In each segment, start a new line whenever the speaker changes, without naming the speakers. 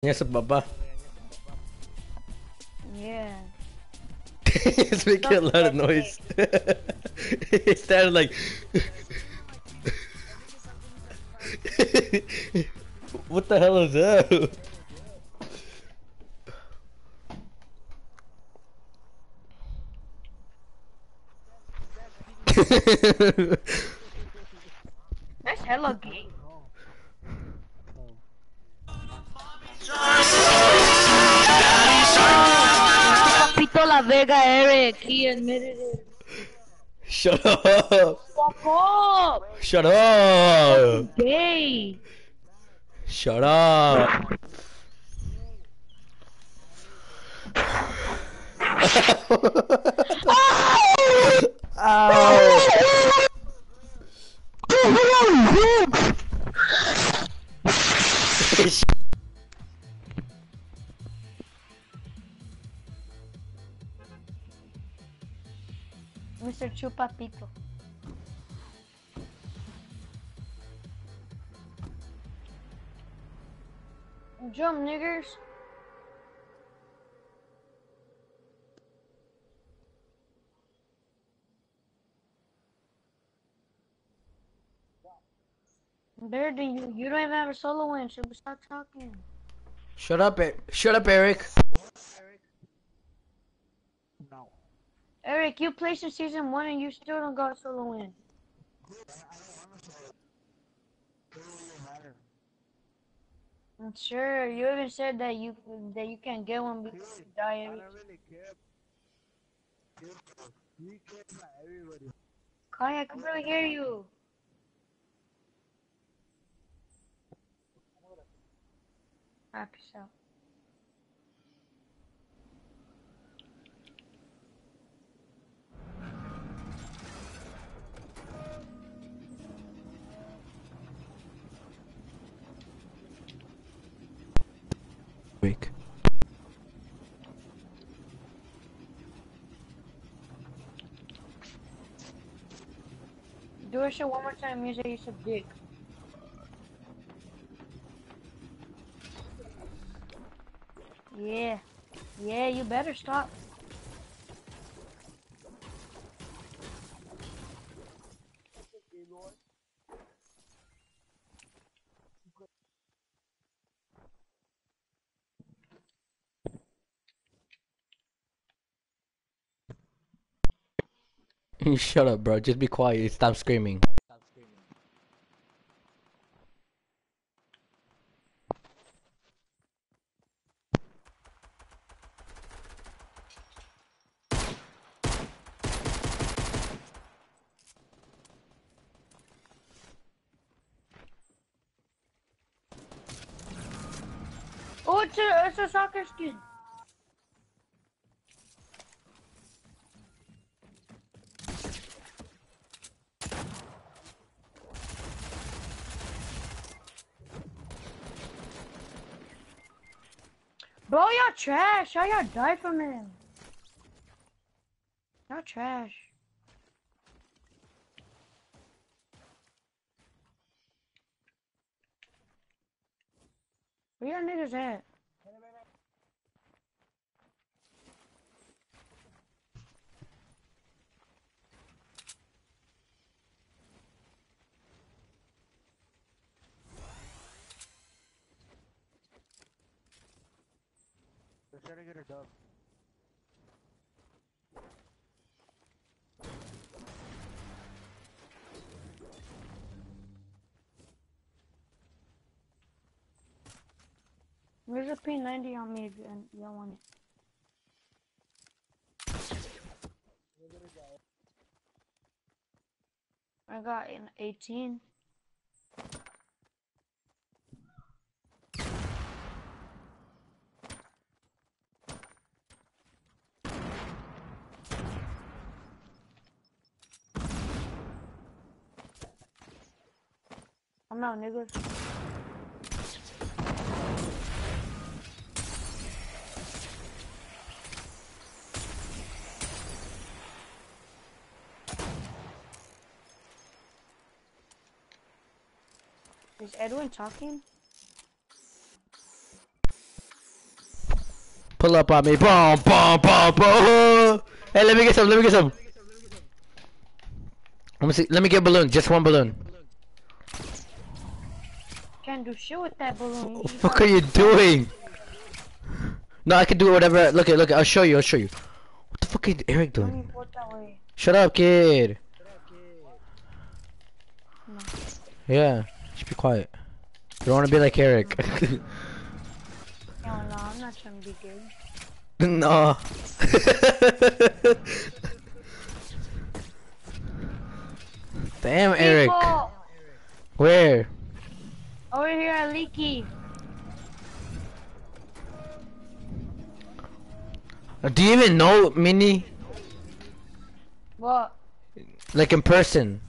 niya sa baba.
Yeah.
it's making a lot of noise. it sounded like. what the hell is that?
That's hella gay. Vega Eric, he admitted it.
Shut up!
Fuck up!
Shut up!
Gay!
Shut up! Oh! Ow!
Mr. Chupapito. Jump, niggers. You? You don't even have a solo win, so stop talking.
Shut up, shut up, Eric.
Eric, you placed in season one and you still don't got a solo win. I'm sure you even said that you that you can't get one because you die
I don't really care. He cares about everybody.
Kai, I can barely hear you. Alright, peace
Week.
Do it shit one more time. Say you said dick. Yeah. Yeah, you better stop.
Shut up, bro. Just be quiet. Stop screaming.
Oh, it's a, it's a soccer skin. Bro, y'all trash. How y'all die from him? Y'all trash. Where y'all niggas at?
They're trying to get a dub.
Where's the P90 on me if you, want it? I got an 18. Out, niggas. Is Edwin talking?
Pull up on me. Boom, boom, boom, boom. Hey, let me get some. Let me get some. Let me see. Let me get a balloon. Just one balloon.
Can't do shit with that balloon.
What the fuck are you doing? No, I can do whatever. Look at, look at. I'll show you. I'll show you. What the fuck is Eric doing?
even put that.
Shut up, kid.
No.
Yeah, just be quiet. You don't want to be like Eric.
Hell no, I'm not trying to be good.
no. Damn, Eric. Where?
Over here at Leaky.
Do you even know Mini?
What?
Like in person?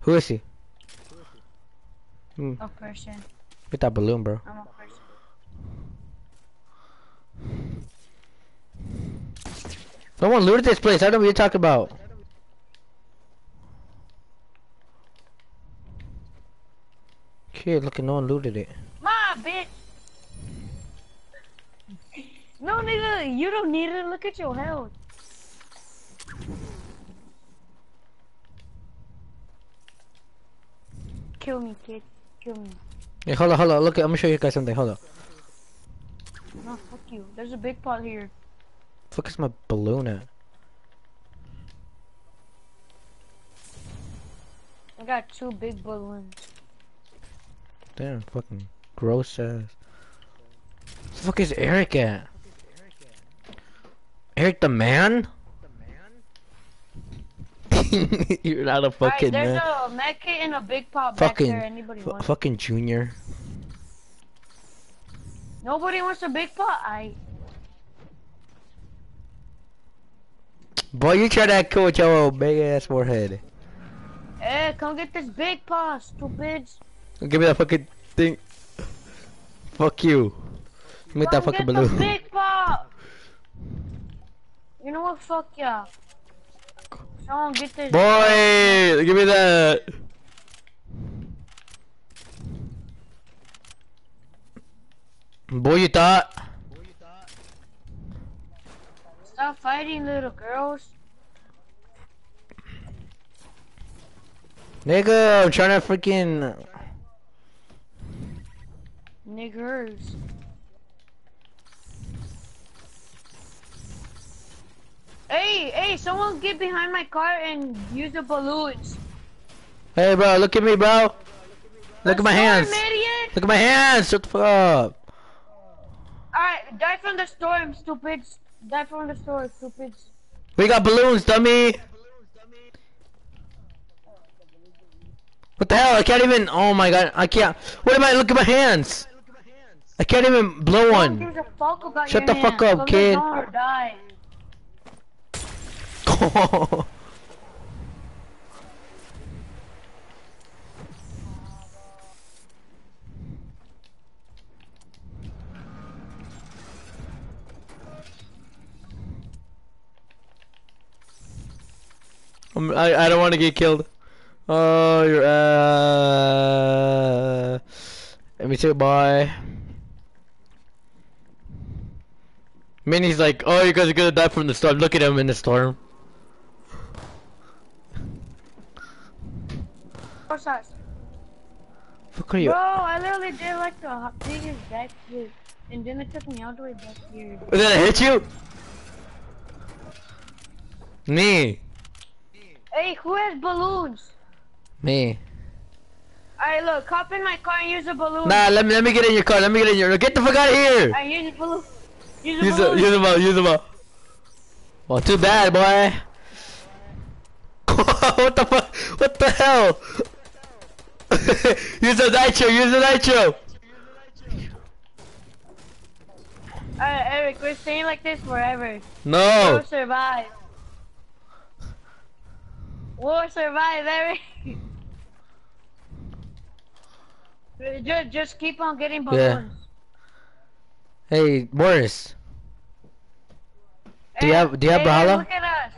Who is he? Hmm.
A person.
With that balloon, bro.
I'm a person.
No one looted this place. I don't know what you're talking about. Kid, look, no one looted it.
My bitch. No, nigga, you don't need it. Look at your health. Kill me, kid. Kill me.
Hey, hold on, hold on. Look, I'm gonna show you guys something. Hold on.
No, fuck you. There's a big pot here.
Fuck is my balloon at?
I got two big balloons.
Damn, fucking gross ass. The fuck is Eric at? Eric the man? You're not a fucking
Alright, there's
man.
a med kit and a big pot back
Fucking,
there. Anybody want?
fucking junior.
Nobody wants a big pot. I.
Boy, you try that cool with your old big ass forehead.
Hey, come get this big pot, stupids.
Give me that fucking thing. Fuck you. Give me that fucking balloon.
big pot. You know what? Fuck ya. Someone get this.
Boy, give me that. Boy, you thought?
Stop fighting, little girls.
Nigga, I'm trying to freaking.
Niggers. Hey, hey, someone get behind my car and use the balloons.
Hey, bro, look at me, bro. Look at my hands.
idiot!
Look at my hands. Shut the fuck up.
Alright, die from the storm, stupids. Die from the storm, stupids.
We got balloons, dummy. What the hell? I can't even. Oh my god, I can't. What am I? Look at my hands. I can't even blow one.
gives a fuck about
Shut the fuck up,
Go
kid.
get on or die.
I'm- I I don't want to get killed. Oh, you're uh. Let me say bye. Minnie's like, oh, you guys are gonna die from the storm. Look at him in the storm.
What's that?
Fuck are you?
Bro, I literally did like the biggest here, and then it took me all the way back here.
Did I hit you? Me.
Hey, who has balloons?
Me.
Alright, look, hop in my car and use a balloon.
Nah, let me let me get in your car. Let me get in your. Get the fuck out of here.
Alright, use a balloon. Use a
Use
balloon.
Use them up. Use them up. Well, too bad, boy. what the fuck? What the hell? use the nitro. Use the nitro.
Alright, Eric, we're staying like this forever.
No.
We'll survive. We'll survive, Eric. just, just keep on getting balloons.
Hey, Morris. Do you
Hey,
have- do you have
hey,
Brawlhalla?
Look at us.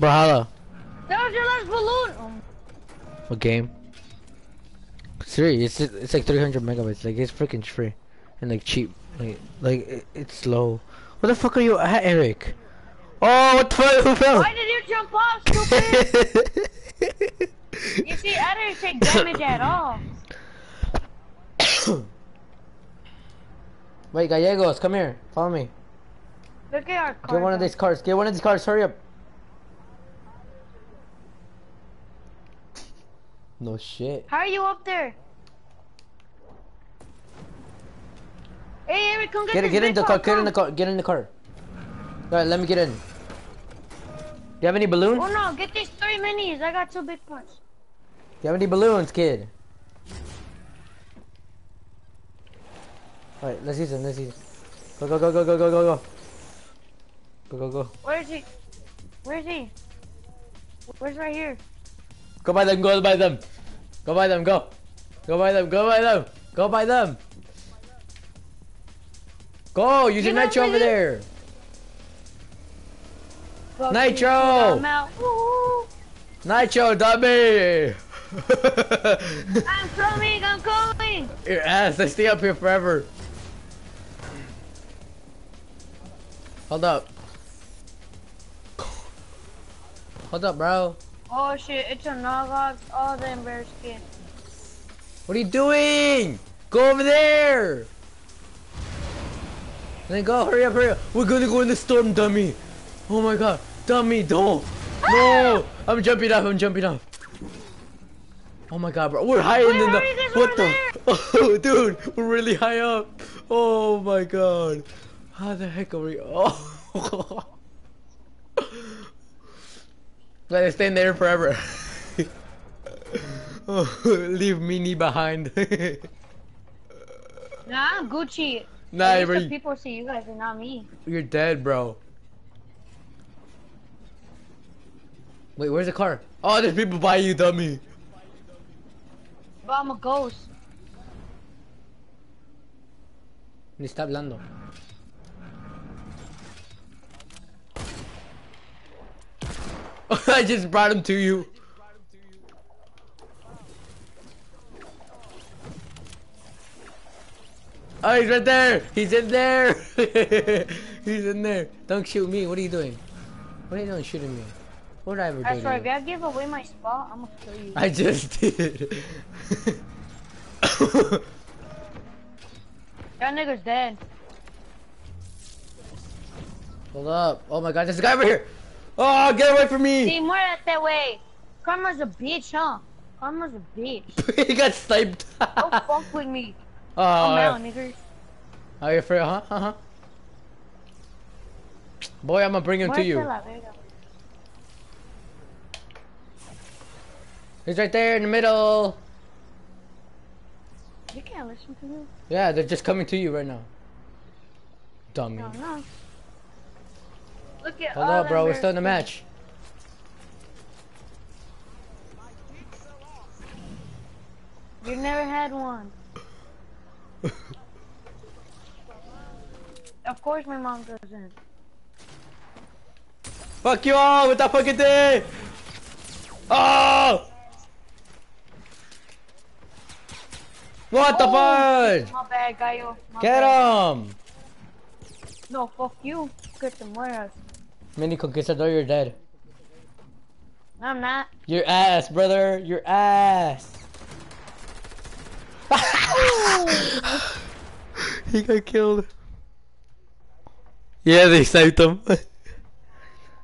Brawlhalla.
That was your last balloon. Um,
What game? Serious, it's it's like 300 megabytes. Like it's freaking free, and like cheap. Like like it, it's slow. What the fuck are you at, Eric? Oh, what the fuck? Who fell?
Why did you jump off, stupid? you see, I didn't take damage at all.
Wait, Gallegos, come here. Follow me.
Look at our car.
Get one of these cars. Get one of these cars. Hurry up. No shit.
How are you up there? Hey, Eric, come get,
Get get in the car. Get in the car. Get in the car. Alright, let me get in. Do you have any balloons?
Oh no, get these three minis. I got two big ones.
Do you have any balloons, kid? Alright, let's use them. Let's use them. Go go go go go go go go. Go go go.
Where is he? Where is he? Where's right here?
Go buy them. Go buy them. Go buy them. Go. Go buy them. Go buy them. Go buy them. Go. Use your nitro over there.
Fuck
Nitro!
you, I'm out. Woo!
Nitro, dummy.
I'm coming, I'm coming.
Your ass. I stay up here forever. Hold up. Hold up, bro.
Oh shit, it's a Nogox. Oh, the embarrassed kid.
What are you doing? Go over there. Then go. Hurry up, hurry up. We're gonna go in the storm, dummy. Oh my god. Dummy, don't. No. I'm jumping off. I'm jumping off. Oh my god, bro. We're higher
Wait,
than the. What the? Oh, dude. We're really high up. Oh my god. How the heck are we? Oh. Let us stay in there forever. oh, leave Mini behind.
Nah, I'm Gucci.
nah, bro.
people see you guys and not me.
You're dead, bro. Wait, where's the car? Oh, there's people by you, dummy.
But I'm a ghost.
Ni está hablando. I just brought him to you. Oh, he's right there. He's in there. he's in there. Don't shoot me. What are you doing? What are you doing shooting me? What did I ever do?
I
to
swear,
you?
if I give away my spot, I'm gonna kill you.
I just did.
That nigga's dead.
Hold up. Oh my god, there's a guy over here. Oh, get away from me.
See, more at that way. Karma's a bitch, huh? Karma's a bitch.
he got sniped.
Don't fuck with me.
oh,
I'm out, nigga.
are you afraid? Huh? Uh huh. Boy, I'm gonna bring him to
Muerte
you. He's right there in the middle.
You can't listen to me.
Yeah, they're just coming to you right now. Dummy.
No, no. Look at
Hold
all
up, bro. We're still in the match.
You never had one. of course my mom doesn't.
Fuck you all with that fucking thing. Oh! What the
oh,
fuck?
My bad, Gallo. My
Get
bad.
him!
No, fuck you. Get the mueras.
Mini Conquistador, you're dead.
I'm not.
Your ass, brother. Your ass. he got killed. Yeah, they sniped him.